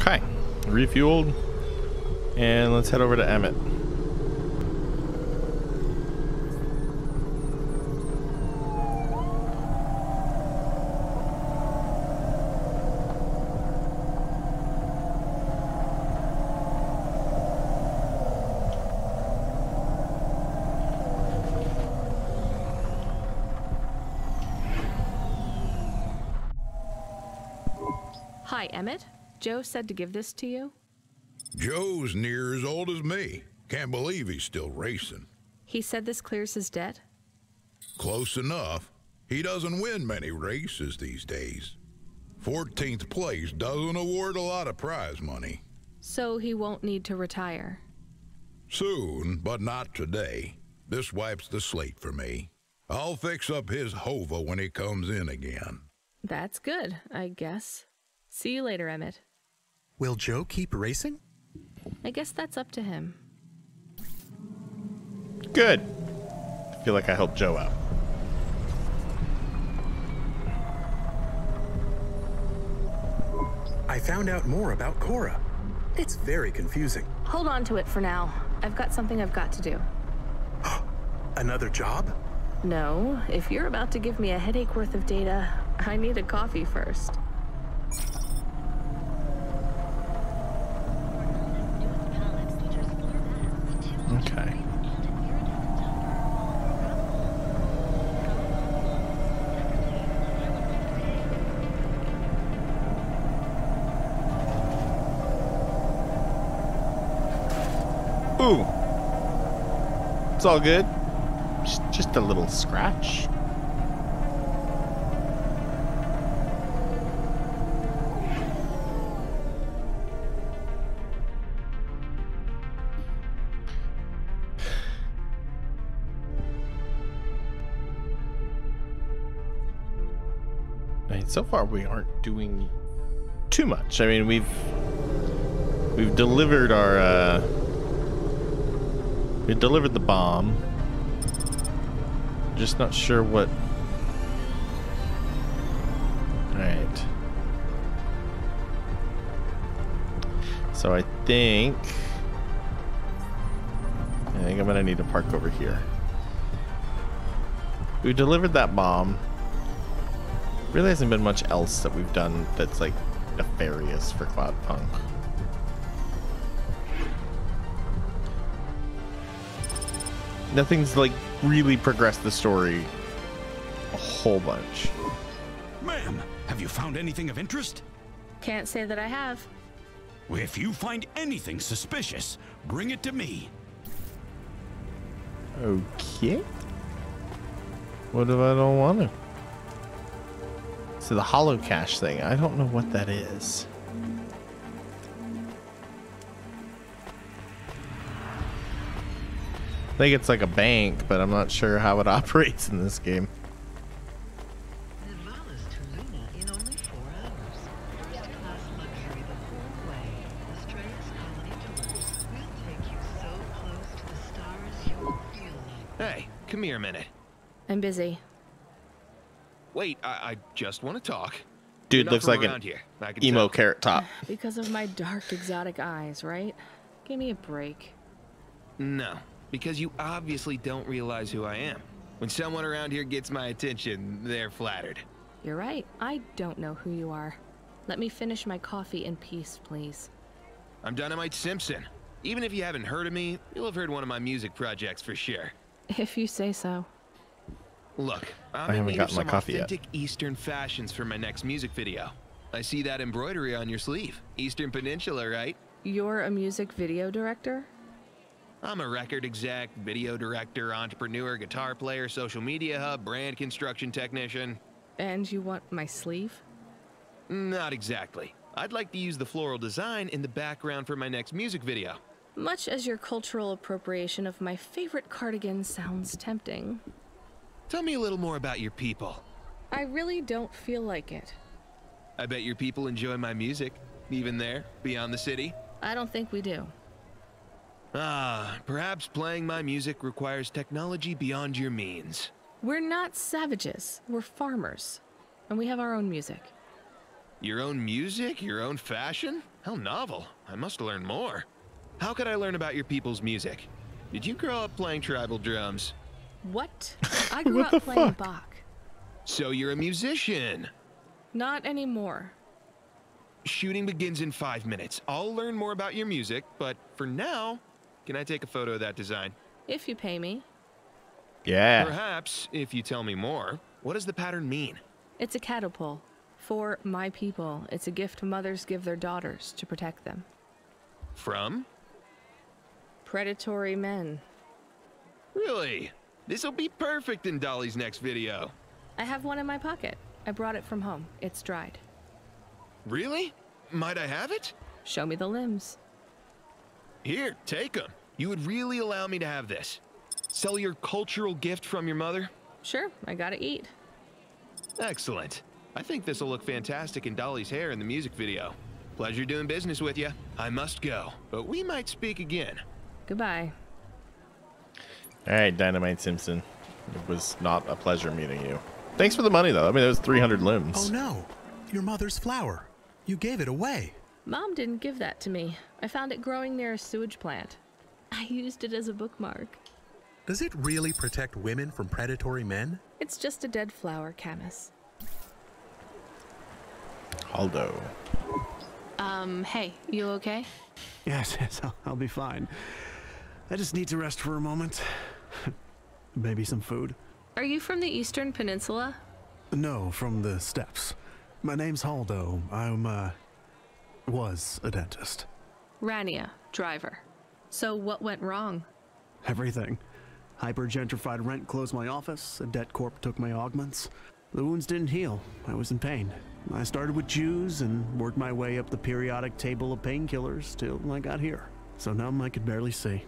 Okay, refueled, and let's head over to Emmett. Hi, Emmett. Joe said to give this to you. Joe's near as old as me. Can't believe he's still racing. He said this clears his debt. Close enough. He doesn't win many races these days. 14th place doesn't award a lot of prize money. So he won't need to retire. Soon, but not today. This wipes the slate for me. I'll fix up his Hova when he comes in again. That's good, I guess. See you later, Emmett. Will Joe keep racing? I guess that's up to him. Good. I feel like I helped Joe out. I found out more about Cora. It's very confusing. Hold on to it for now. I've got something I've got to do. Another job? No, if you're about to give me a headache worth of data, I need a coffee first. Okay. Ooh. It's all good. Just, a little scratch. I mean, so far we aren't doing too much. I mean, we've we've delivered our uh we delivered the bomb. Just not sure what Alright. So I think I think I'm gonna need to park over here. We delivered that bomb. Really hasn't been much else that we've done that's like nefarious for Cloudpunk. Nothing's like really progressed the story a whole bunch. Ma'am, have you found anything of interest? Can't say that I have. If you find anything suspicious, bring it to me. Okay. What if I don't want to? So the hollow cache thing, I don't know what that is. Think it's like a bank, but I'm not sure how it operates in this game. Nirvana's to Luna in only four hours. First class luxury the whole way. Estrellas Colony Tours. We'll take you so close to the stars you'll feel like. Hey, come here a minute. I'm busy. Wait, I, I just want to talk. Dude You're looks like an here. Emo tell. carrot top. Because of my dark, exotic eyes, right? Give me a break. No, because you obviously don't realize who I am. When someone around here gets my attention, they're flattered. You're right. I don't know who you are. Let me finish my coffee in peace, please. I'm Dynamite Simpson. Even if you haven't heard of me, you'll have heard one of my music projects for sure. If you say so. Look, I'm I in haven't need of gotten my some coffee yet. authentic Eastern fashions for my next music video. I see that embroidery on your sleeve. Eastern Peninsula, right? You're a music video director? I'm a record exec, video director, entrepreneur, guitar player, social media hub, brand construction technician. And you want my sleeve? Not exactly. I'd like to use the floral design in the background for my next music video. Much as your cultural appropriation of my favorite cardigan sounds tempting, Tell me a little more about your people. I really don't feel like it. I bet your people enjoy my music, even there, beyond the city. I don't think we do. Ah, perhaps playing my music requires technology beyond your means. We're not savages, we're farmers. And we have our own music. Your own music? Your own fashion? How novel. I must learn more. How could I learn about your people's music? Did you grow up playing tribal drums? What? I grew What up playing fuck? Bach. So you're a musician. Not anymore. Shooting begins in five minutes. I'll learn more about your music, but for now, can I take a photo of that design? If you pay me. Yeah. Perhaps, if you tell me more, what does the pattern mean? It's a catapult. For my people, it's a gift mothers give their daughters to protect them. From? Predatory men. Really? This'll be perfect in Dolly's next video. I have one in my pocket. I brought it from home. It's dried. Really? Might I have it? Show me the limbs. Here, take them. You would really allow me to have this. Sell your cultural gift from your mother? Sure, I gotta eat. Excellent. I think this will look fantastic in Dolly's hair in the music video. Pleasure doing business with you. I must go, but we might speak again. Goodbye. All right, Dynamite Simpson. It was not a pleasure meeting you. Thanks for the money, though. I mean, it was 300 limbs. Oh no, your mother's flower. You gave it away. Mom didn't give that to me. I found it growing near a sewage plant. I used it as a bookmark. Does it really protect women from predatory men? It's just a dead flower, Camus. Aldo. Um, hey, you okay? Yes, yes, I'll, I'll be fine. I just need to rest for a moment. Maybe some food. Are you from the Eastern Peninsula? No, from the steppes. My name's Haldo. I'm, uh, was a dentist. Rania, driver. So what went wrong? Everything. Hyper gentrified rent closed my office, a debt corp took my augments. The wounds didn't heal. I was in pain. I started with Jews and worked my way up the periodic table of painkillers till I got here. So numb I could barely see.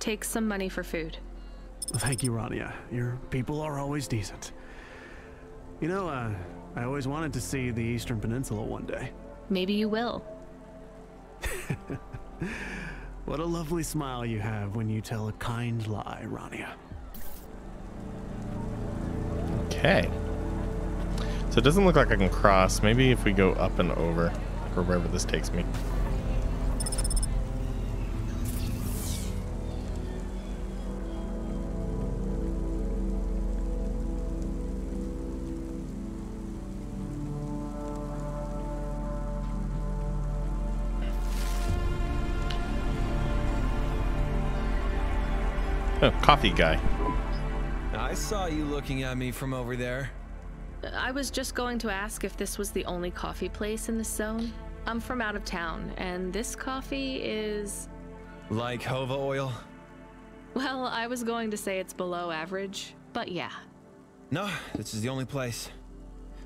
Take some money for food. Thank you, Rania. Your people are always decent. You know, uh, I always wanted to see the Eastern Peninsula one day. Maybe you will. What a lovely smile you have when you tell a kind lie, Rania. Okay. So it doesn't look like I can cross. Maybe if we go up and over, or wherever this takes me. Guy. I saw you looking at me from over there. I was just going to ask if this was the only coffee place in this zone. I'm from out of town, and this coffee is. Like Hova oil? Well, I was going to say it's below average, but yeah. No, this is the only place.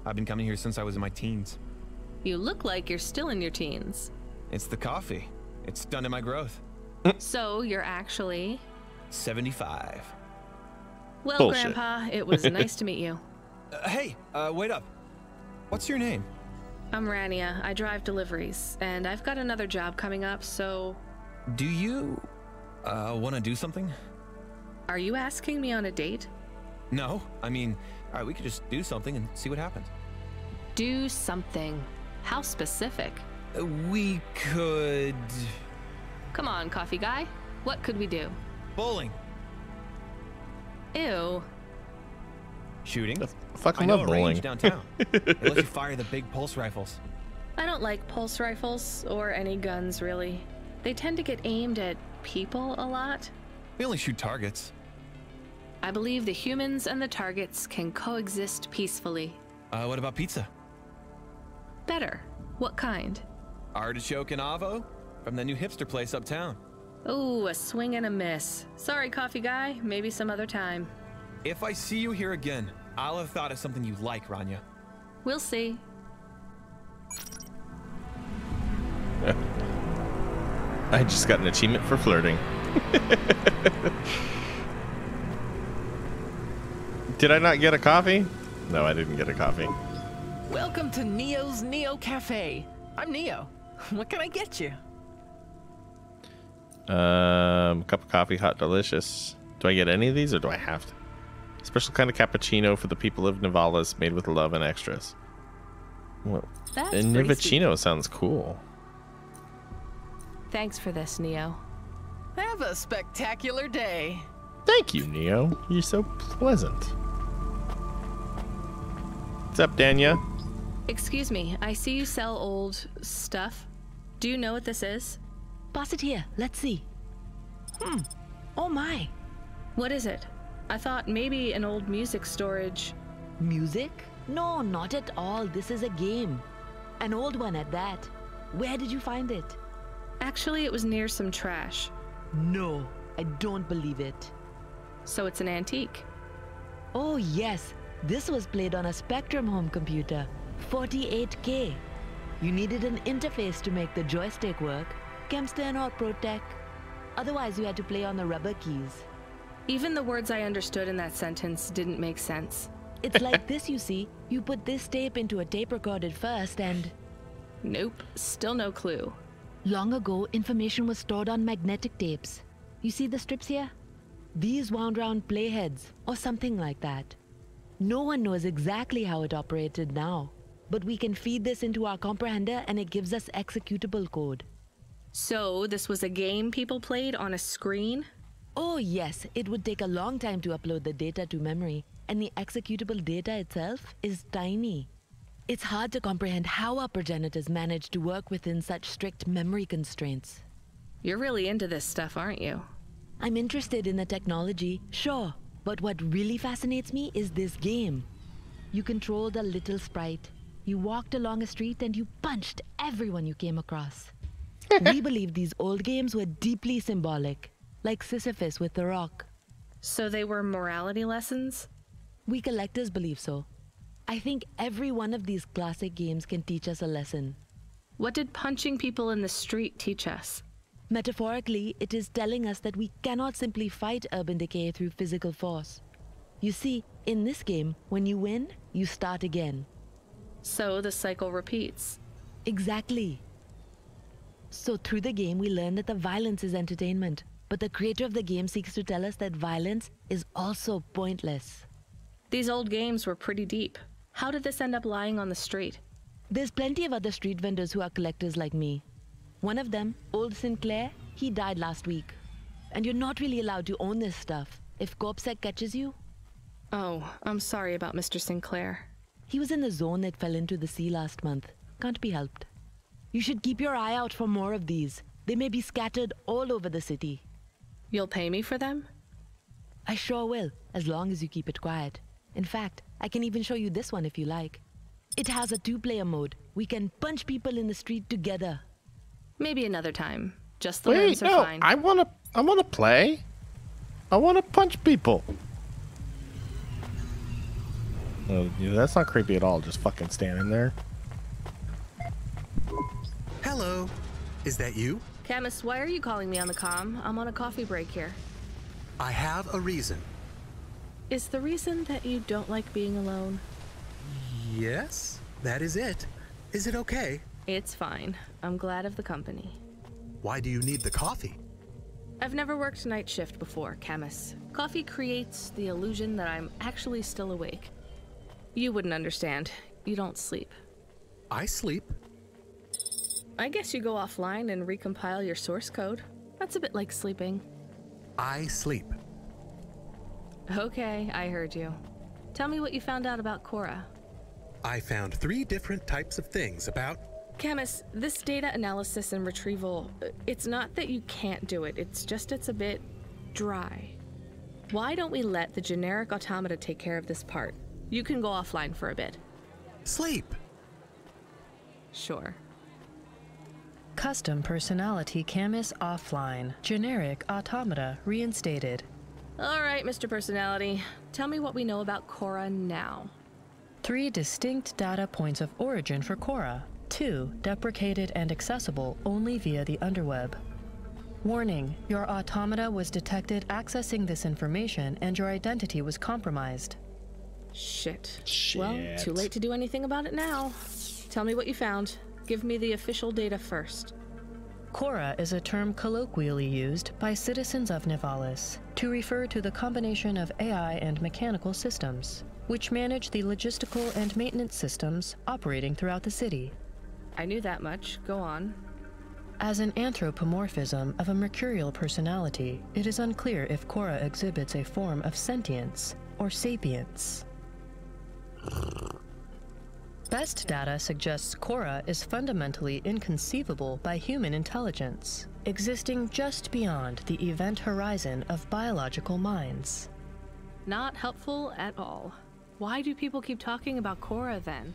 I've been coming here since I was in my teens. You look like you're still in your teens. It's the coffee. It's stunted my growth. So you're actually. 75. Well, Bullshit. Grandpa, it was nice to meet you. Uh, hey, uh, wait up. What's your name? I'm Rania. I drive deliveries, and I've got another job coming up, so. Do you, uh, want to do something? Are you asking me on a date? No, I mean, all right, we could just do something and see what happens. Do something. How specific? Uh, we could Come on, coffee guy. What could we do? Bowling, Ew. shooting. Fuck, I, I know love range bowling. downtown. it lets you fire the big pulse rifles. I don't like pulse rifles or any guns, really. They tend to get aimed at people a lot. We only shoot targets. I believe the humans and the targets can coexist peacefully. Uh, what about pizza? Better. What kind? Artichoke and avo from the new hipster place uptown. Ooh, a swing and a miss. Sorry, coffee guy. Maybe some other time. If I see you here again, I'll have thought of something you like, Rania. We'll see. I just got an achievement for flirting. Did I not get a coffee? No, I didn't get a coffee. Welcome to Neo's Neo Cafe. I'm Neo. What can I get you? Um, cup of coffee, hot, delicious. Do I get any of these, or do I have to? Special kind of cappuccino for the people of Nivalis, made with love and extras. Well, That's and pretty sounds cool. Thanks for this, Neo. Have a spectacular day. Thank you, Neo. You're so pleasant. What's up, Danya? Excuse me, I see you sell old stuff. Do you know what this is? Pass it here. Let's see. Hmm. Oh my. What is it? I thought maybe an old music storage. Music? No, not at all. This is a game. An old one at that. Where did you find it? Actually, it was near some trash. No, I don't believe it. So it's an antique. Oh, yes. This was played on a Spectrum home computer. 48K. You needed an interface to make the joystick work. Kempston or Protek. Otherwise, you had to play on the rubber keys. Even the words I understood in that sentence didn't make sense. It's like this, you see. You put this tape into a tape recorder first, and Nope, still no clue. long ago, information was stored on magnetic tapes. You see the strips here? These wound round playheads, or something like that. No one knows exactly how it operated now, but we can feed this into our comprehender and it gives us executable code. So, this was a game people played on a screen? Oh, yes, it would take a long time to upload the data to memory, and the executable data itself is tiny. It's hard to comprehend how our progenitors managed to work within such strict memory constraints. You're really into this stuff, aren't you? I'm interested in the technology, sure, but what really fascinates me is this game. You controlled a little sprite. You walked along a street and you punched everyone you came across. We believe these old games were deeply symbolic, like Sisyphus with the rock. So they were morality lessons? We collectors believe so. I think every one of these classic games can teach us a lesson. What did punching people in the street teach us? Metaphorically, it is telling us that we cannot simply fight urban decay through physical force. You see, in this game, when you win, you start again. So the cycle repeats. Exactly. So through the game, we learn that the violence is entertainment, but the creator of the game seeks to tell us that violence is also pointless. These old games were pretty deep. How did this end up lying on the street? There's plenty of other street vendors who are collectors like me. One of them, Old Sinclair, he died last week. And you're not really allowed to own this stuff. If Corpsec catches you, Oh, I'm sorry about Mr. Sinclair. he was in the zone that fell into the sea last month. Can't be helped. You should keep your eye out for more of these. They may be scattered all over the city. You'll pay me for them? I sure will, as long as you keep it quiet. In fact, I can even show you this one if you like. It has a two player mode. We can punch people in the street together. Maybe another time. Just the Wait, limbs are no, fine. I wanna, I wanna play. I wanna punch people. Yeah, that's not creepy at all. Just fucking standing there. Hello. Is that you? Camus, why are you calling me on the comm? I'm on a coffee break here. I have a reason. Is the reason that you don't like being alone? Yes, that is it. Is it okay? It's fine. I'm glad of the company. Why do you need the coffee? I've never worked night shift before, Camus. Coffee creates the illusion that I'm actually still awake. You wouldn't understand. You don't sleep. I sleep. I guess you go offline and recompile your source code. That's a bit like sleeping. I sleep. Okay, I heard you. Tell me what you found out about Cora. I found three different types of things about. Camus, this data analysis and retrieval, uh, it's not that you can't do it, it's just it's a bit dry. Why don't we let the generic automata take care of this part? You can go offline for a bit. Sleep. Sure. Custom personality Camus offline. Generic automata reinstated. All right, Mr. Personality. Tell me what we know about Cora now. Three distinct data points of origin for Cora. Two deprecated and accessible only via the underweb. Warning, your automata was detected accessing this information and your identity was compromised. Shit. Shit. Well, Shit. too late to do anything about it now. Tell me what you found. Give me the official data first. Cora is a term colloquially used by citizens of Nivalis to refer to the combination of AI and mechanical systems. which manage the logistical and maintenance systems operating throughout the city. I knew that much. Go on. As an anthropomorphism of a mercurial personality, it is unclear if Cora exhibits a form of sentience or sapience. Best data suggests Cora is fundamentally inconceivable by human intelligence, existing just beyond the event horizon of biological minds. Not helpful at all. Why do people keep talking about Cora then?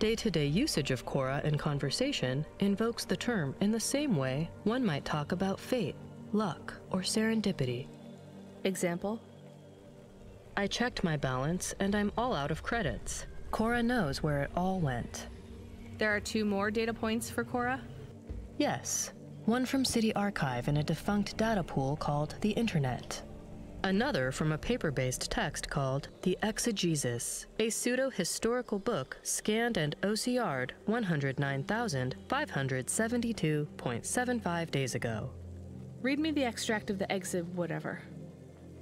Day to day usage of Cora in conversation invokes the term in the same way one might talk about fate, luck, or serendipity. Example? I checked my balance and I'm all out of credits. Cora knows where it all went. There are two more data points for Cora? Yes, one from City Archive in a defunct data pool called the Internet. Another from a paper based text called The Exegesis, a pseudo historical book scanned and OCR'd 109,572.75 days ago. Read me the extract of the exib whatever.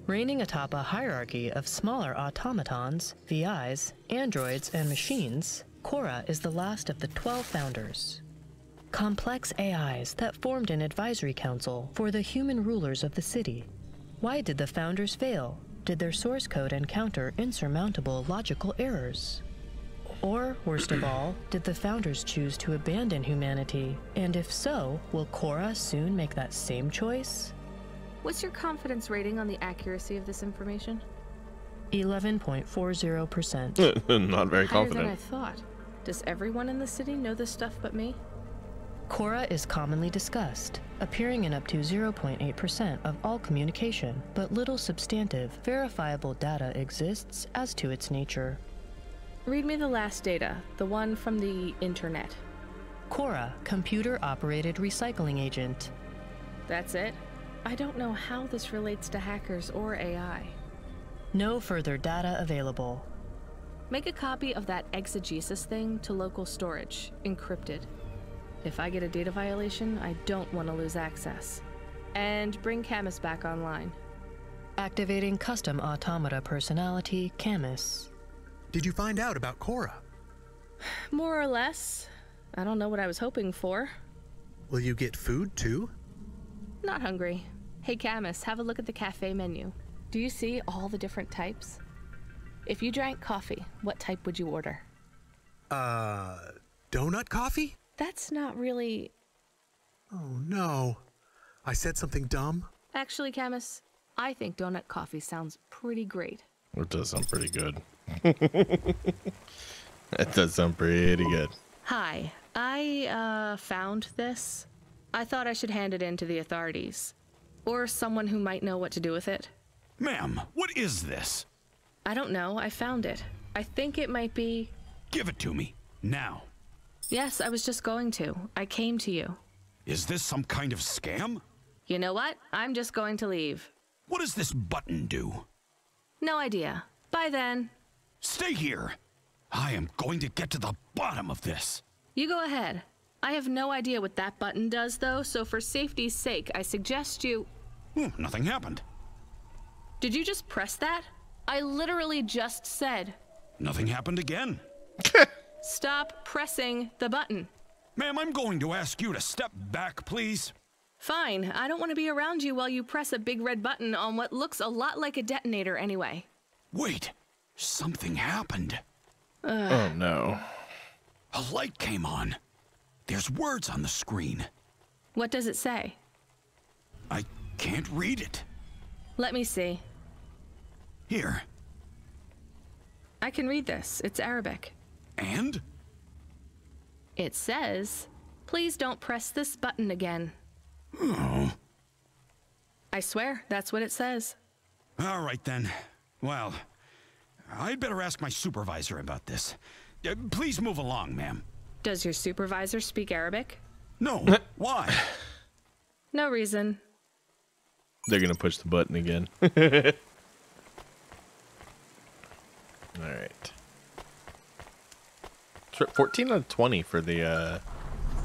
Reigning atop a hierarchy of smaller automatons, VIs, androids, and machines, Cora is the last of the 12 founders. Complex AIs that formed an advisory council for the human rulers of the city. Why did the founders fail? Did their source code encounter insurmountable logical errors? Or, worst of all, did the founders choose to abandon humanity? And if so, will Cora soon make that same choice? What's your confidence rating on the accuracy of this information? 11.40%. Not very Higher than I thought. Does everyone in the city know this stuff but me? Cora is commonly discussed, appearing in up to 0.8% of all communication, but little substantive, verifiable data exists as to its nature. Read me the last data, the one from the internet. Cora, computer operated recycling agent. That's it? I don't know how this relates to hackers or AI. No further data available. Make a copy of that exegesis thing to local storage, encrypted. If I get a data violation, I don't want to lose access. And bring Camus back online. Activating custom automata personality, Camus. Did you find out about Cora? More or less. I don't know what I was hoping for. Will you get food too? Not hungry. Hey, Camus, have a look at the cafe menu. Do you see all the different types? If you drank coffee, what type would you order? Uh, donut coffee? That's not really. Oh no. I said something dumb? Actually, Camus, I think donut coffee sounds pretty great. It does sound pretty good. it does sound pretty good. Hi, I, uh, found this. I thought I should hand it in to the authorities. Or someone who might know what to do with it. Ma'am, what is this? I don't know, I found it. I think it might be. Give it to me. Now. Yes, I was just going to. I came to you. Is this some kind of scam? You know what? I'm just going to leave. What does this button do? No idea. Bye then. Stay here. I am going to get to the bottom of this. You go ahead. I have no idea what that button does, though, so for safety's sake, I suggest you. Hmm, nothing happened. Did you just press that? I literally just said, Nothing happened again. stop pressing the button. Ma'am, I'm going to ask you to step back, please. Fine, I don't want to be around you while you press a big red button on what looks a lot like a detonator anyway. Wait, something happened. Oh no. A light came on. There's words on the screen. What does it say? I can't read it. Let me see. Here. I can read this. It's Arabic. And? It says, Please don't press this button again. Oh. I swear, that's what it says. All right then. Well, I'd better ask my supervisor about this. Uh, please move along, ma'am. Does your supervisor speak Arabic? No. Why? No reason. They're gonna push the button again. All right. Tr- 14 out of 20 for the uh,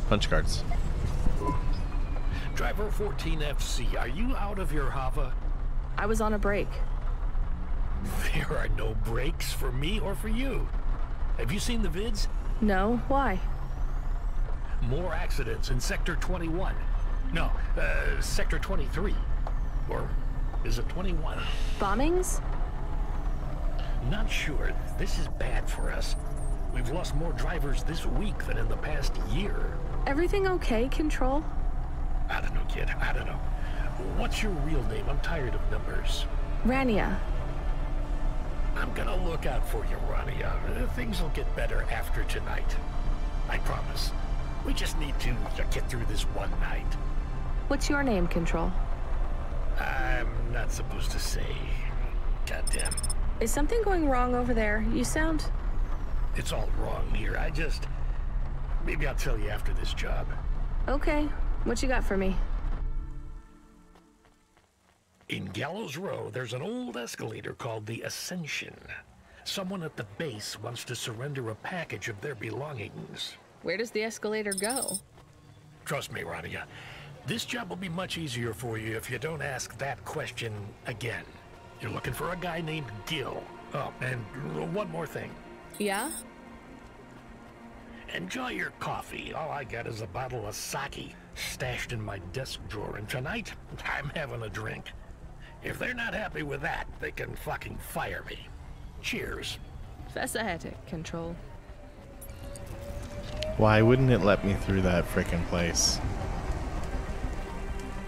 punch cards. Driver 14FC, are you out of your Hova? I was on a break. There are no breaks for me or for you. Have you seen the vids? No, why? More accidents in Sector 21. No, uh, Sector 23. Or is it 21? Bombings? Not sure. This is bad for us. We've lost more drivers this week than in the past year. Everything okay, Control? I don't know, kid. I don't know. What's your real name? I'm tired of numbers. Rania. I'm gonna look out for you, Rania. Uh, Things will get better after tonight. I promise. We just need to get through this one night. What's your name, Control? I'm not supposed to say. Goddamn. Is something going wrong over there? You sound... It's all wrong here. I just... Maybe I'll tell you after this job. Okay. What you got for me? In Gallows Row, there's an old escalator called the Ascension. Someone at the base wants to surrender a package of their belongings. Where does the escalator go? Trust me, Rania. This job will be much easier for you if you don't ask that question again. You're looking for a guy named Gil. Oh, and one more thing. Yeah? Enjoy your coffee. All I got is a bottle of sake stashed in my desk drawer, and tonight I'm having a drink. If they're not happy with that, they can fucking fire me. Cheers. Fessahetic, Control. Why wouldn't it let me through that freaking place?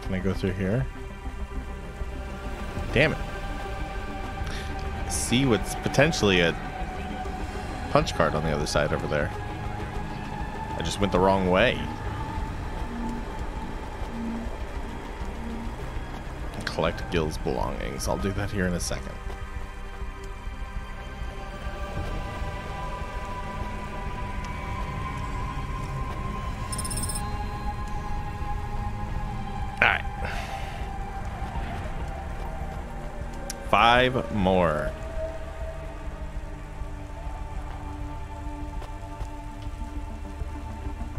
Can I go through here? Damn it. See what's potentially a punch card on the other side over there. I just went the wrong way. Collect Gil's belongings. I'll do that here in a second. Five more.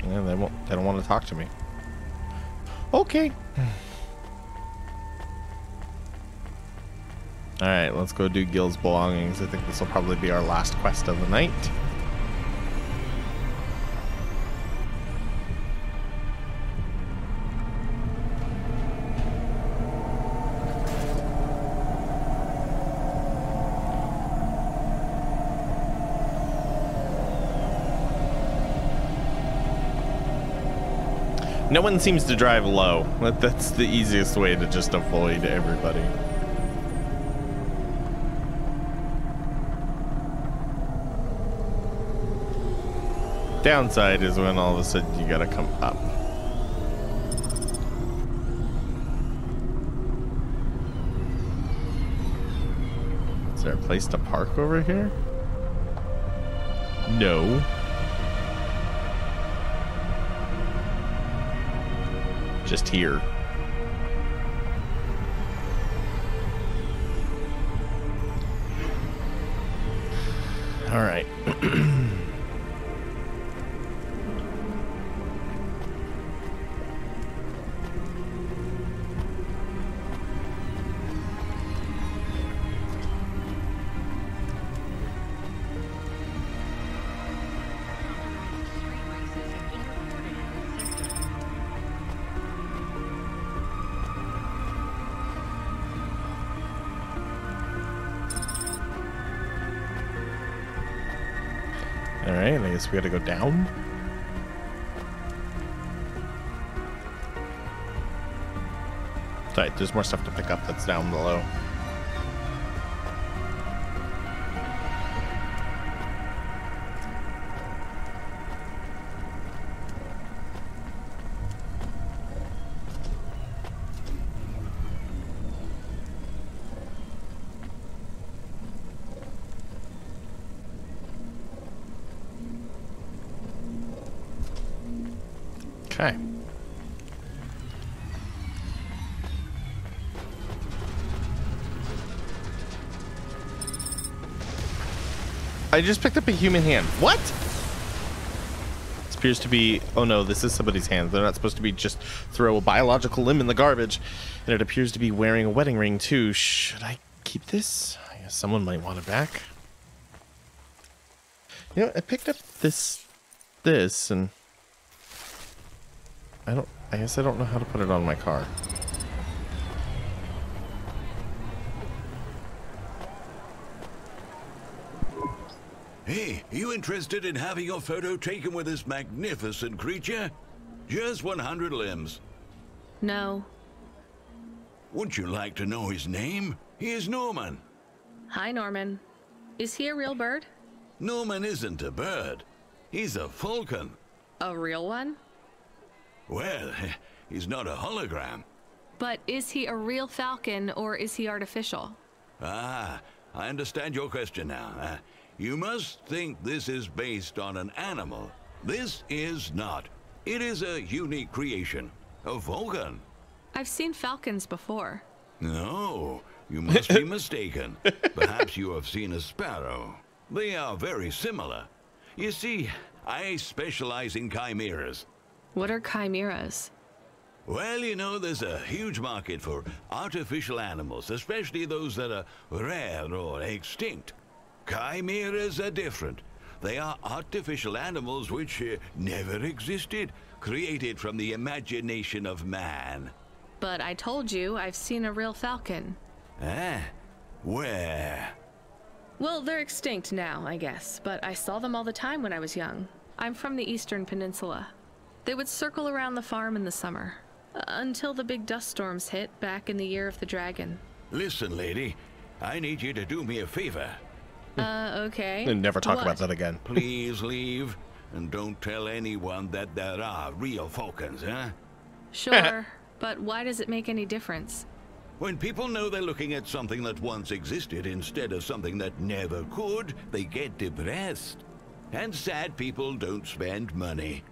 Yeah, they won't they don't want to talk to me. Okay. Alright, let's go do Gil's belongings. I think this will probably be our last quest of the night. One seems to drive low. That- That's the easiest way to just avoid everybody. Downside is when all of a sudden you gotta come up. Is there a place to park over here? No. Just here. We gotta go down. Right, there's more stuff to pick up that's down below. I just picked up a human hand. What? This appears to be. Oh no, this is somebody's hand. They're not supposed to be just throw a biological limb in the garbage. And it appears to be wearing a wedding ring too. Should I keep this? I guess Someone might want it back. You know, I picked up this, this, and I don't. I guess I don't know how to put it on my car. Hey, you interested in having your photo taken with this magnificent creature? Just 100 limbs. No. Wouldn't you like to know his name? He is Norman. Hi, Norman. Is he a real bird? Norman isn't a bird. He's a falcon. A real one? Well, he's not a hologram. But is he a real falcon or is he artificial? Ah, I understand your question now. Uh, you must think this is based on an animal. This is not. It is a unique creation. A falcon. I've seen falcons before. No, you must be mistaken. Perhaps you have seen a sparrow. They are very similar. You see, I specialize in chimeras. What are chimeras? Well, you know, there's a huge market for artificial animals, especially those that are rare or extinct. Chimeras are different. They are artificial animals which uh, never existed, created from the imagination of man. But I told you I've seen a real falcon. Eh? Where? Well, they're extinct now, I guess, but I saw them all the time when I was young. I'm from the Eastern Peninsula. They would circle around the farm in the summer, uh, until the big dust storms hit back in the year of the dragon. Listen, lady, I need you to do me a favor. Uh, okay. And never talk What? about that again. Please leave, and don't tell anyone that there are real falcons, huh? Sure, but why does it make any difference? When people know they're looking at something that once existed instead of something that never could, they get depressed. And sad people don't spend money.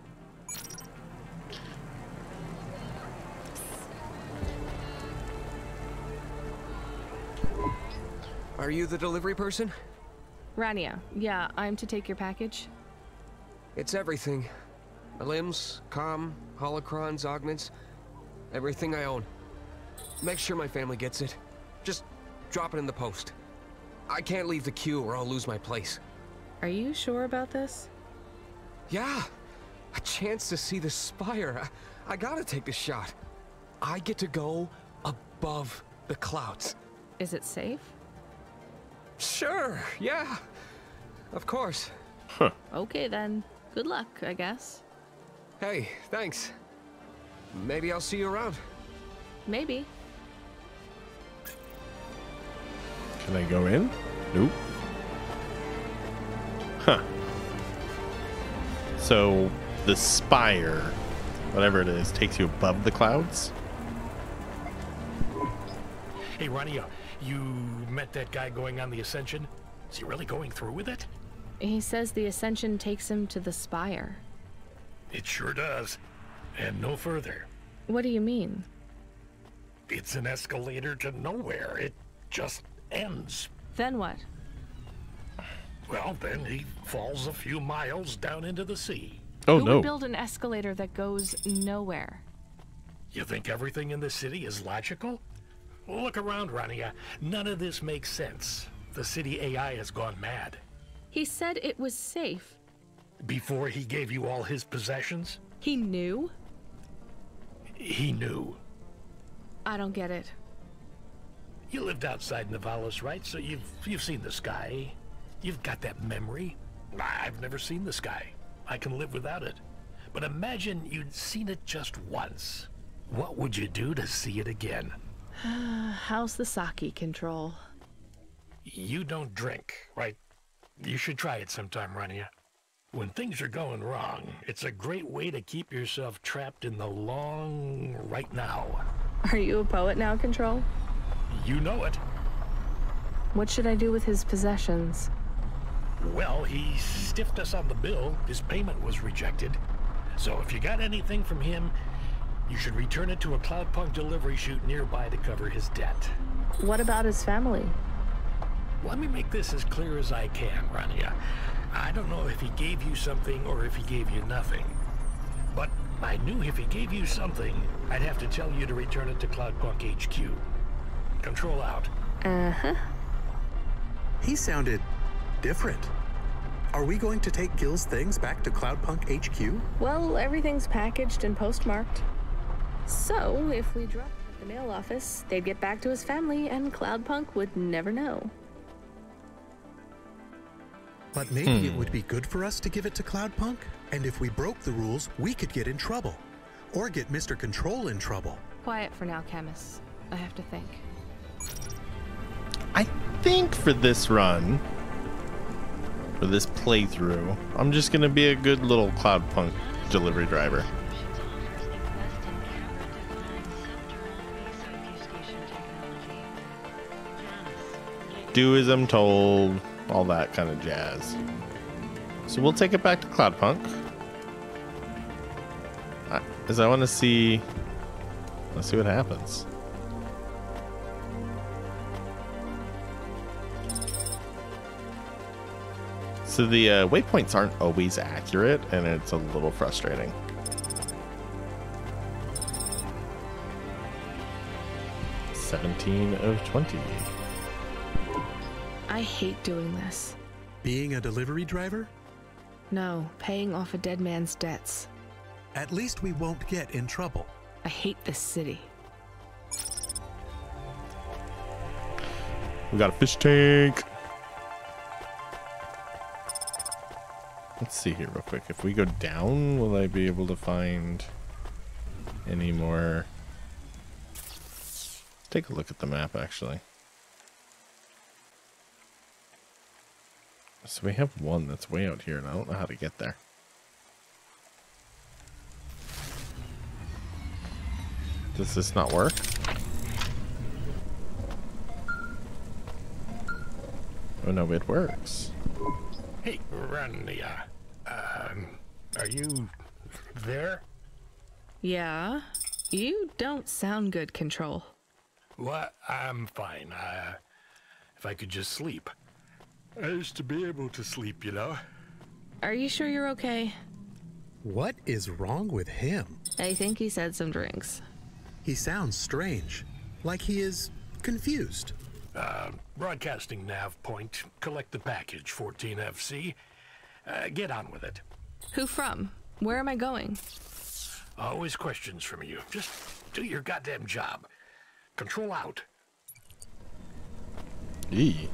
Are you the delivery person? Rania, yeah, I'm to take your package. It's everything. My limbs, com, holocrons, augments, everything I own. Make sure my family gets it. Just drop it in the post. I can't leave the queue or I'll lose my place. Are you sure about this? Yeah, a chance to see the spire. I, I gotta take the shot. I get to go above the clouds. Is it safe? Sure, yeah. Of course. Okay then. Good luck, I guess. Hey, thanks. Maybe I'll see you around. Maybe. Can I go in? Nope. Huh. So the spire, whatever it is, takes you above the clouds? Hey, Rania, uh, you met that guy going on the Ascension? Is he really going through with it? He says the ascension takes him to the spire. It sure does. And no further. What do you mean? It's an escalator to nowhere. It just ends. Then what? Well, then he falls a few miles down into the sea. Oh Who no. would build an escalator that goes nowhere? You think everything in the city is logical? Look around, Rania. None of this makes sense. The city AI has gone mad. He said it was safe. Before he gave you all his possessions, He knew? he knew. I don't get it. You lived outside Nivalis, right? So you've you've seen the sky. You've got that memory. I've never seen the sky. I can live without it. But imagine you'd seen it just once. What would you do to see it again? How's the sake control? You don't drink, right? You should try it sometime, Rania. When things are going wrong, it's a great way to keep yourself trapped in the long right now. Are you a poet now, Control? You know it. What should I do with his possessions? Well, he stiffed us on the bill. His payment was rejected. So if you got anything from him, you should return it to a Cloudpunk delivery chute nearby to cover his debt. What about his family? Let me make this as clear as I can, Rania. I don't know if he gave you something or if he gave you nothing. But I knew if he gave you something, I'd have to tell you to return it to Cloudpunk HQ. Control out. Uh huh. He sounded different. Are we going to take Gil's things back to Cloudpunk HQ? Well, everything's packaged and postmarked. So, if we dropped it at the mail office, they'd get back to his family and Cloudpunk would never know. But maybe Hmm. it would be good for us to give it to Cloudpunk? And if we broke the rules, we could get in trouble. Or get Mr. Control in trouble. Quiet for now, Camus. I have to think. I think for this run, for this playthrough, I'm just gonna be a good little Cloudpunk delivery driver. Do as I'm told, all that kind of jazz. So we'll take it back to Cloudpunk. As I want to see, let's see what happens. So the uh, waypoints aren't always accurate, and it's a little frustrating. Seventeen of twenty. I hate doing this. Being a delivery driver? No, paying off a dead man's debts. At least we won't get in trouble. I hate this city. We got a fish tank. Let's see here real quick. If we go down, will I be able to find any more? Take a look at the map actually. So we have one that's way out here and I don't know how to get there. Does this not work? Oh no, it works. Hey, Rania. Um, are you there? Yeah? You don't sound good, Control. What? I'm fine. Uh, if I could just sleep. I used to be able to sleep, you know. Are you sure you're okay? What is wrong with him? I think he said some drinks. He sounds strange. Like he is confused. Uh, broadcasting nav point. Collect the package, 14FC. Uh, get on with it. Who from? Where am I going? Always questions from you. Just do your goddamn job. Control out. Eee.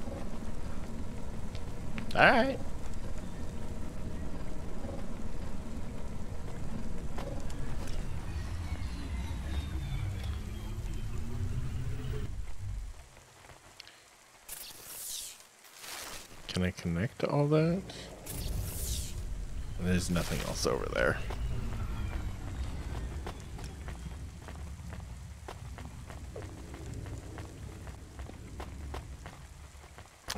Alright. Can I connect to all that? There's nothing else over there.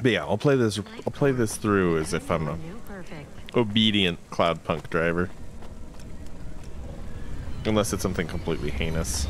But yeah, I'll play this. I'll play this through as if I'm a obedient Cloudpunk driver, unless it's something completely heinous.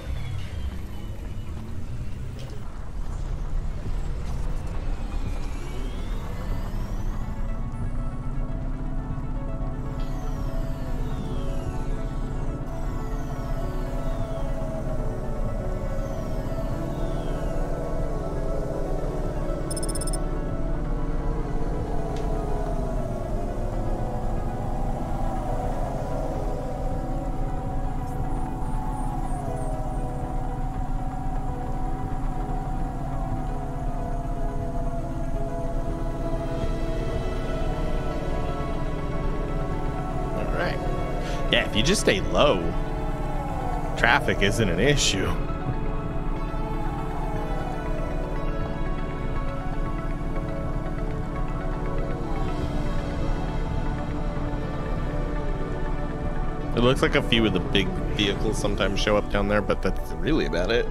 Just stay low, traffic isn't an issue. It looks like a few of the big vehicles sometimes show up down there, but that's really about it.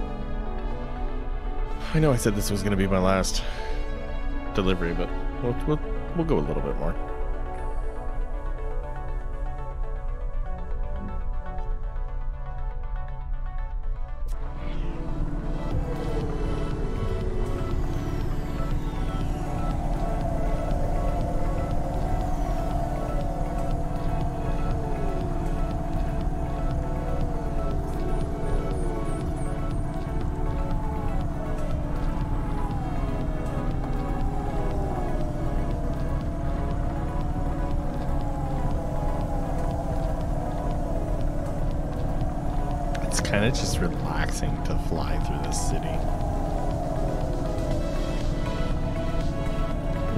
I know I said this was going to be my last delivery, but we'll, we'll, we'll go a little bit more. Kind of just relaxing to fly through this city.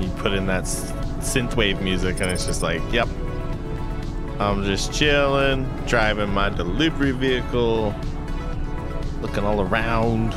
You put in that synthwave music, and it's just like, yep. I'm just chilling, driving my delivery vehicle, looking all around.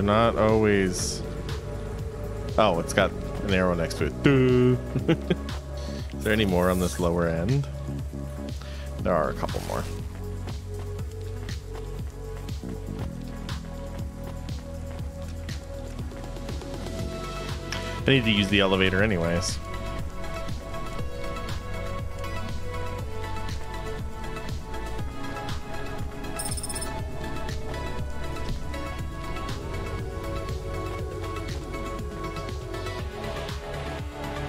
They're not always. Oh, it's got an arrow next to it. Is there any more on this lower end? There are a couple more. I need to use the elevator anyways.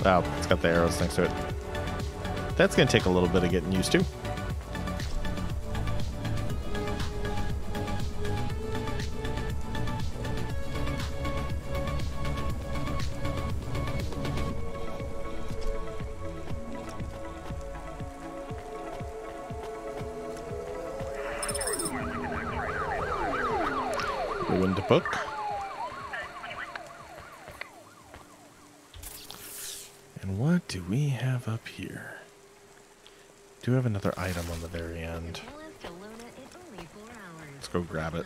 Oh, it's got the arrows next to it. That's going to take a little bit of getting used to. Do have another item on the very end. Let's go grab it.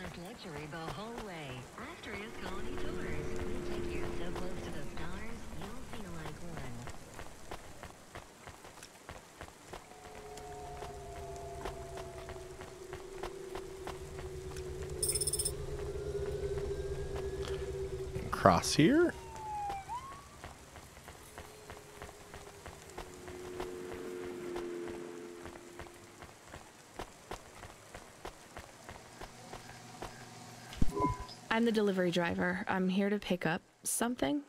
Cross here. I'm the delivery driver. I'm here to pick up something.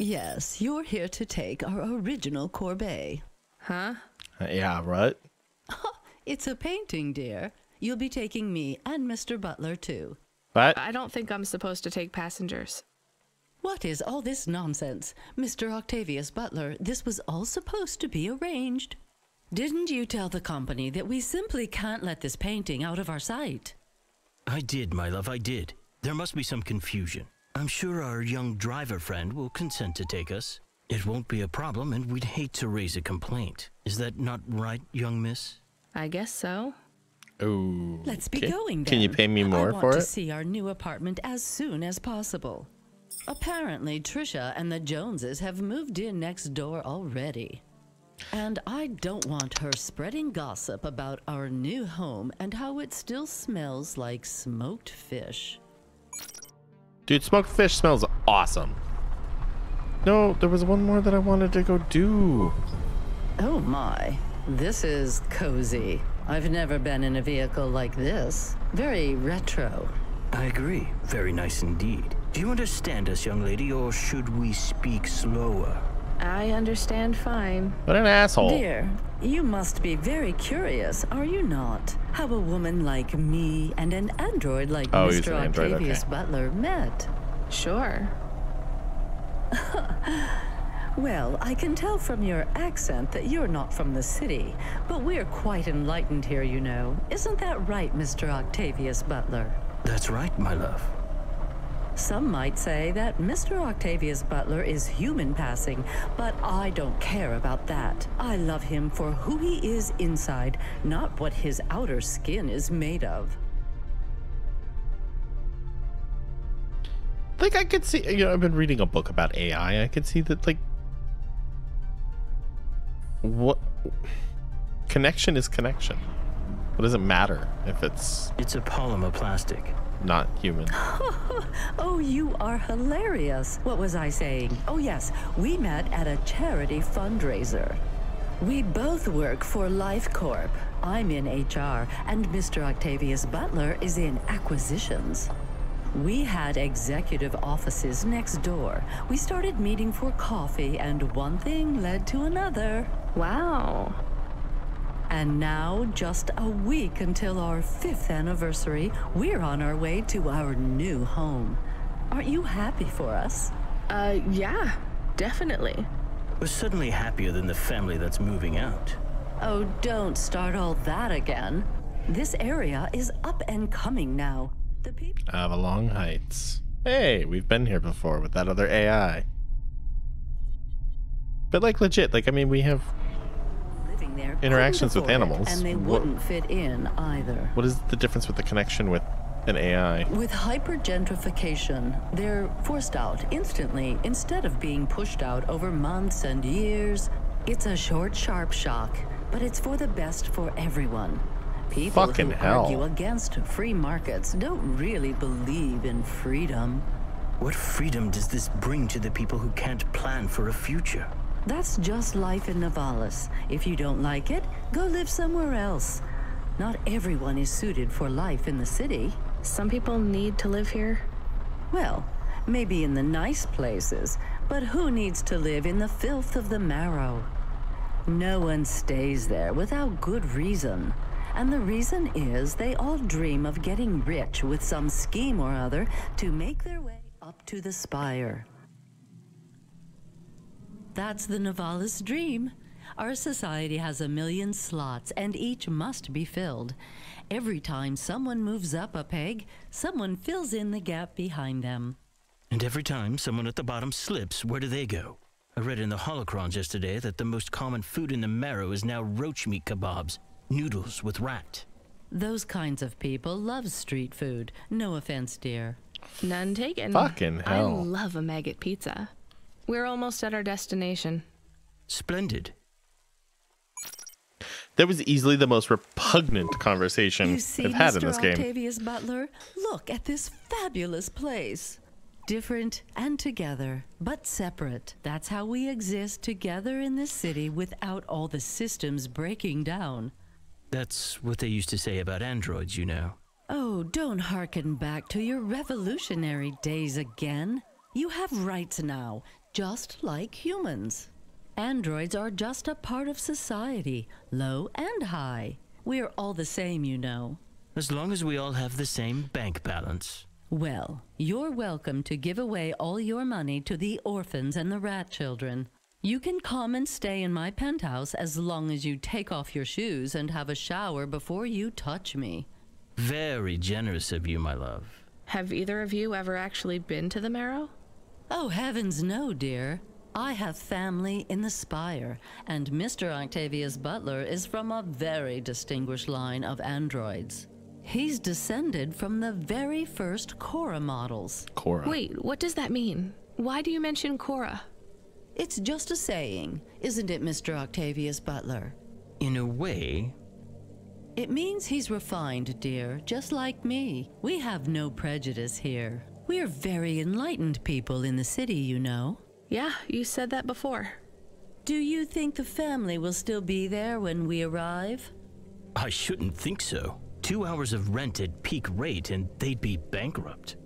Yes, you're here to take our original Courbet. Huh? Uh, yeah, right. It's a painting, dear. You'll be taking me and Mr. Butler, too. What? I don't think I'm supposed to take passengers. What is all this nonsense? Mr. Octavius Butler, this was all supposed to be arranged. Didn't you tell the company that we simply can't let this painting out of our sight? I did, my love, I did. There must be some confusion. I'm sure our young driver friend will consent to take us. It won't be a problem, and we'd hate to raise a complaint. Is that not right, young miss? I guess so. Oh. Let's be going then. Can you pay me more I want for to it? see our new apartment as soon as possible. Apparently, Trisha and the Joneses have moved in next door already. And I don't want her spreading gossip about our new home and how it still smells like smoked fish. Dude, smoked fish smells awesome. No, there was one more that I wanted to go do. Oh my, this is cozy. I've never been in a vehicle like this. Very retro. I agree. Very nice indeed. Do you understand us, young lady, or should we speak slower? I understand fine. What an asshole. Dear, you must be very curious, are you not? How a woman like me and an android like Oh, Mr. an android, Octavius okay. Butler met. Sure. Well, I can tell from your accent that you're not from the city, but we're quite enlightened here, you know. Isn't that right, Mr. Octavius Butler? That's right, my love. Some might say that Mr. Octavius Butler is human passing, but I don't care about that. I love him for who he is inside, not what his outer skin is made of. Like I could see, you know, I've been reading a book about AI. I could see that, like, what connection is connection. What does it matter if it's? It's a polymer plastic. Not human. oh, you are hilarious. What was I saying? Oh, yes, we met at a charity fundraiser. We both work for Life Corp. I'm in HR, and Mr. Octavius Butler is in acquisitions. We had executive offices next door. We started meeting for coffee, and one thing led to another. Wow. And now, just a week until our fifth anniversary, we're on our way to our new home. Aren't you happy for us? Uh, yeah, definitely. We're suddenly happier than the family that's moving out. Oh, don't start all that again. This area is up and coming now. The people. Avalon Heights. Hey, we've been here before with that other AI. But like legit, like I mean, we have living there interactions with afford it, animals. and they wouldn't fit in either. What is the difference with the connection with an AI? With hypergentrification, they're forced out instantly instead of being pushed out over months and years. It's a short, sharp shock, but it's for the best for everyone. People Fucking who hell. argue against free markets don't really believe in freedom. What freedom does this bring to the people who can't plan for a future? That's just life in Nivalis. If you don't like it, go live somewhere else. Not everyone is suited for life in the city. Some people need to live here. Well, maybe in the nice places, but who needs to live in the filth of the marrow? No one stays there without good reason. And the reason is they all dream of getting rich with some scheme or other to make their way up to the spire. That's the Nivalis dream. Our society has a million slots, and each must be filled. Every time someone moves up a peg, someone fills in the gap behind them. And every time someone at the bottom slips, where do they go? I read in the holocrons yesterday that the most common food in the marrow is now roach meat kebabs, noodles with rat. Those kinds of people love street food. No offense, dear. None taken. Fucking hell. I love a maggot pizza. We're almost at our destination. Splendid. That was easily the most repugnant conversation You see, I've had in Mr. this game. Octavius Butler, look at this fabulous place. Different and together, but separate. That's how we exist together in this city without all the systems breaking down. That's what they used to say about androids, you know. Oh, don't hearken back to your revolutionary days again. You have rights now, just like humans. Androids are just a part of society, low and high. We're all the same, you know. As long as we all have the same bank balance. Well, you're welcome to give away all your money to the orphans and the rat children. You can come and stay in my penthouse as long as you take off your shoes and have a shower before you touch me. Very generous of you, my love. Have either of you ever actually been to the Marrow? Oh, heavens no, dear. I have family in the Spire, and Mr. Octavius Butler is from a very distinguished line of androids. He's descended from the very first Cora models. Cora. Wait, what does that mean? Why do you mention Cora? It's just a saying, isn't it, Mr. Octavius Butler? In a way, It means he's refined, dear, just like me. We have no prejudice here. We're very enlightened people in the city, you know. Yeah, you said that before. Do you think the family will still be there when we arrive? I shouldn't think so. Two hours of rent at peak rate and they'd be bankrupt.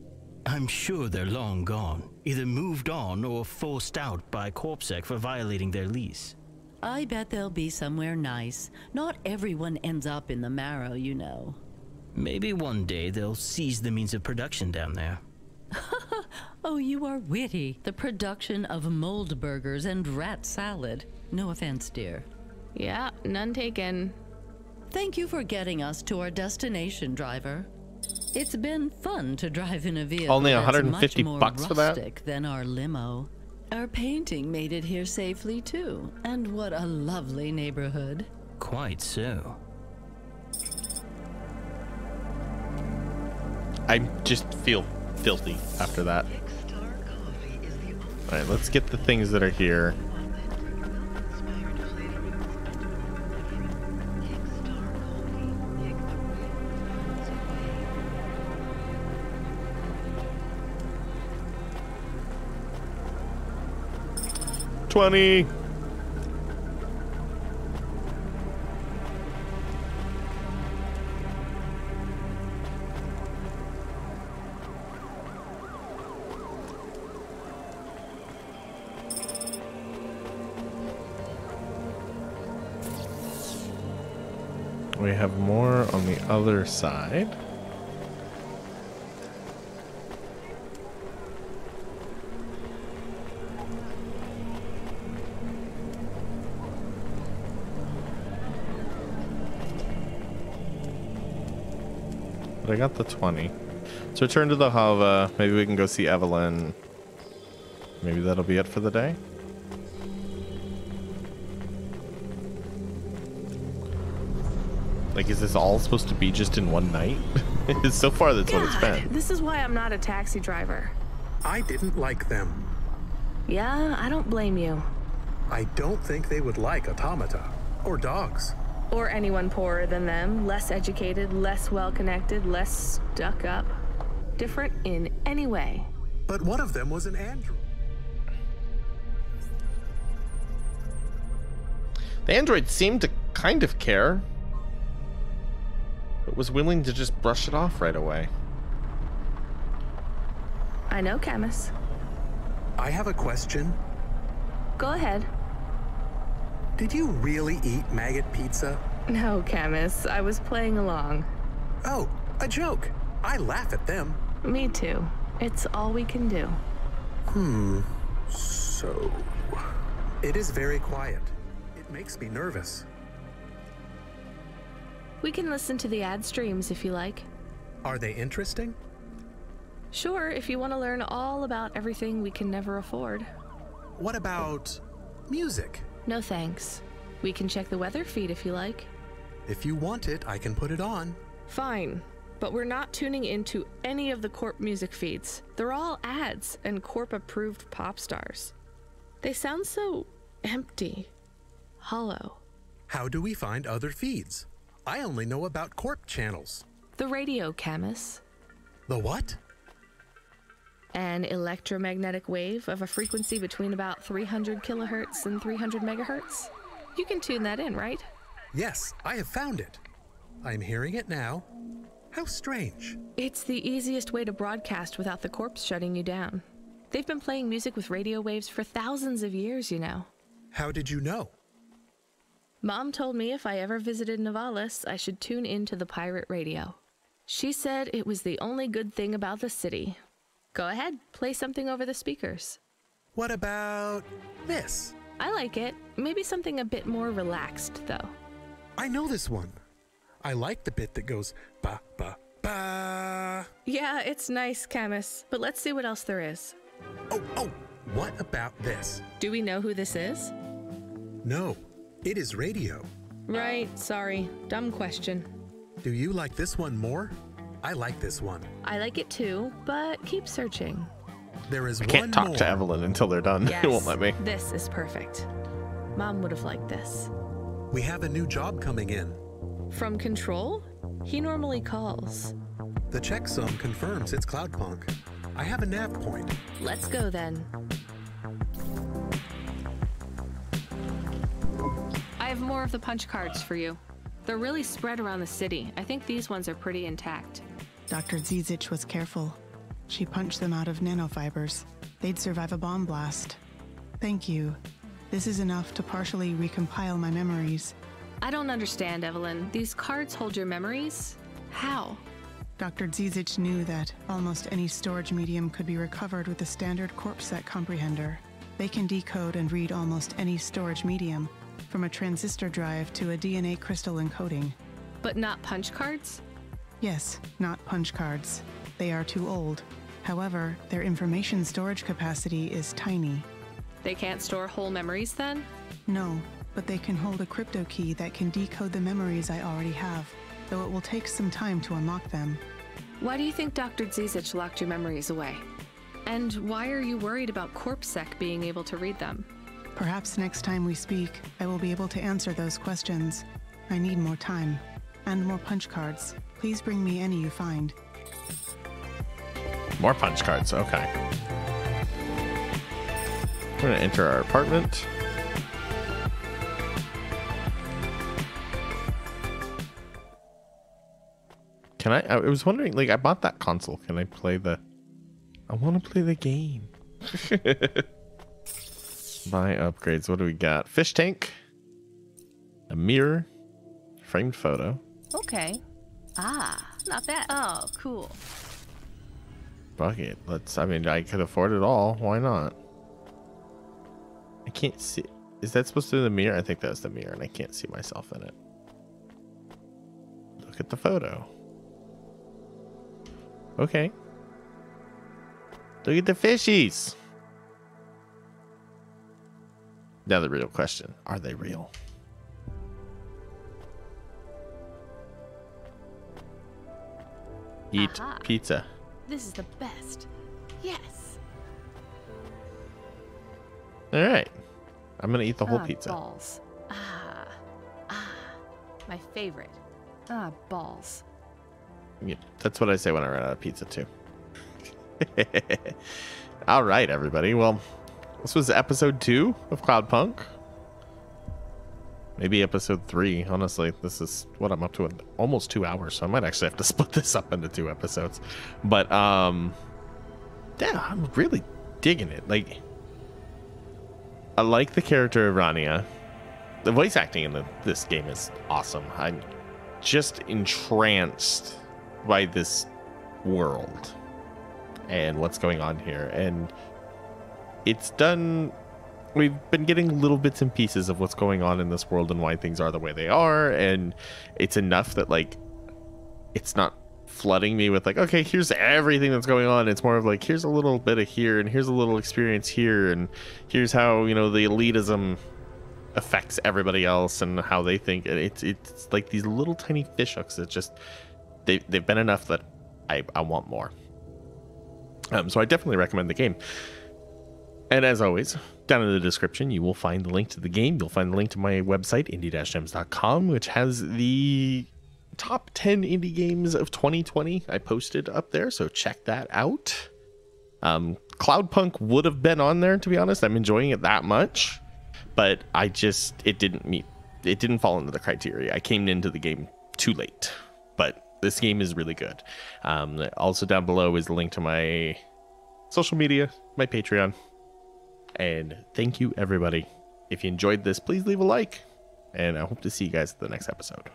I'm sure they're long gone, either moved on or forced out by Corpsec for violating their lease. I bet they'll be somewhere nice. Not everyone ends up in the marrow, you know. Maybe one day they'll seize the means of production down there. Oh, you are witty. The production of mold burgers and rat salad. No offense, dear. Yeah, none taken. Thank you for getting us to our destination, driver. It's been fun to drive in a vehicle Only that's 150 much more bucks for that? rustic than our limo. Our painting made it here safely too, and what a lovely neighborhood. Quite so. I just feel filthy after that. Alright, let's get the things that are here. Twenty. Other side. But I got the 20. So return to the Hova. Maybe we can go see Evelyn. Maybe that'll be it for the day. Like, is this all supposed to be just in one night? so far, that's what it's been. This is why I'm not a taxi driver. I didn't like them. Yeah, I don't blame you. I don't think they would like automata or dogs. Or anyone poorer than them, less educated, less well connected, less stuck up. Different in any way. But one of them was an android. The android seemed to kind of care, but was willing to just brush it off right away. I know, Camus. I have a question. Go ahead. Did you really eat maggot pizza? No, Camus. I was playing along. Oh, a joke. I laugh at them. Me too. It's all we can do. Hmm. So. It is very quiet. It makes me nervous. We can listen to the ad streams if you like. Are they interesting? Sure, if you want to learn all about everything we can never afford. What about music? No thanks. We can check the weather feed if you like. If you want it, I can put it on. Fine, but we're not tuning into any of the Corp music feeds. They're all ads and Corp approved pop stars. They sound so empty, hollow. How do we find other feeds? I only know about Corp channels. The radio, Camus. The what? An electromagnetic wave of a frequency between about 300 kilohertz and 300 megahertz. You can tune that in, right? Yes, I have found it. I'm hearing it now. How strange. It's the easiest way to broadcast without the corpse shutting you down. They've been playing music with radio waves for thousands of years, you know. How did you know? Mom told me if I ever visited Nivalis, I should tune into the pirate radio. She said it was the only good thing about the city. Go ahead, play something over the speakers. What about this? I like it. Maybe something a bit more relaxed, though. I know this one. I like the bit that goes ba ba ba. Yeah, it's nice, Camus, but let's see what else there is. Oh, oh, what about this? Do we know who this is? No, it is radio. Right, sorry. Dumb question. Do you like this one more? I like this one. I like it too, but keep searching. There is I can't one talk more. to Evelyn until they're done. Yes, it won't let me. This is perfect. Mom would have liked this. We have a new job coming in. From Control? He normally calls. The checksum confirms it's Cloudpunk. I have a nav point. Let's go then. Have more of the punch cards for you. They're really spread around the city. I think these ones are pretty intact. Dr. Zizich was careful. She punched them out of nanofibers. They'd survive a bomb blast. Thank you. This is enough to partially recompile my memories. I don't understand, Evelyn. These cards hold your memories? How? Dr. Zizich knew that almost any storage medium could be recovered with a standard CorpSec comprehender. They can decode and read almost any storage medium, from a transistor drive to a DNA crystal encoding. But not punch cards? Yes, not punch cards. They are too old. However, their information storage capacity is tiny. They can't store whole memories then? No, but they can hold a crypto key that can decode the memories I already have, though it will take some time to unlock them. Why do you think Dr. Zizich locked your memories away? And why are you worried about CorpSec being able to read them? Perhaps next time we speak, I will be able to answer those questions. I need more time. And more punch cards. Please bring me any you find. More punch cards. Okay. We're gonna enter our apartment. Can I? I was wondering. Like, I bought that console. Can I play the? I want to play the game. Buy upgrades. What do we got? Fish tank. A mirror. Framed photo. Okay. Ah, not bad. Oh, cool. Fuck it. Let's. I mean, I could afford it all. Why not? I can't see. Is that supposed to be the mirror? I think that's the mirror, and I can't see myself in it. Look at the photo. Okay. Look at the fishies. Now the real question: Are they real? Eat Aha. pizza. This is the best. Yes. All right. I'm gonna eat the whole ah, pizza. Balls. Ah. Ah. My favorite. Ah, balls. Yeah, that's what I say when I run out of pizza too. All right, everybody. Well, this was episode two of Cloudpunk. Maybe episode three. Honestly, this is what I'm up to in almost two hours, so I might actually have to split this up into two episodes. But um, yeah, I'm really digging it. Like, I like the character of Rania. The voice acting in the, this game is awesome. I'm just entranced by this world and what's going on here. And it's done. We've been getting little bits and pieces of what's going on in this world and why things are the way they are. And it's enough that, like, it's not flooding me with, like, okay, here's everything that's going on. It's more of like, here's a little bit of here, and here's a little experience here, and here's how, you know, the elitism affects everybody else and how they think. And it's, it's like these little tiny fish hooks that just, they, they've been enough that I, I want more. Um, so I definitely recommend the game. And as always, down in the description, you will find the link to the game. You'll find the link to my website, indie-gems.com, which has the top 10 indie games of 2020 I posted up there. So check that out. Um, Cloudpunk would have been on there, to be honest. I'm enjoying it that much. But I just, it didn't meet, it didn't fall into the criteria. I came into the game too late. But this game is really good. Um, also down below is the link to my social media, my Patreon. And thank you, everybody. If you enjoyed this, please leave a like. And I hope to see you guys at the next episode.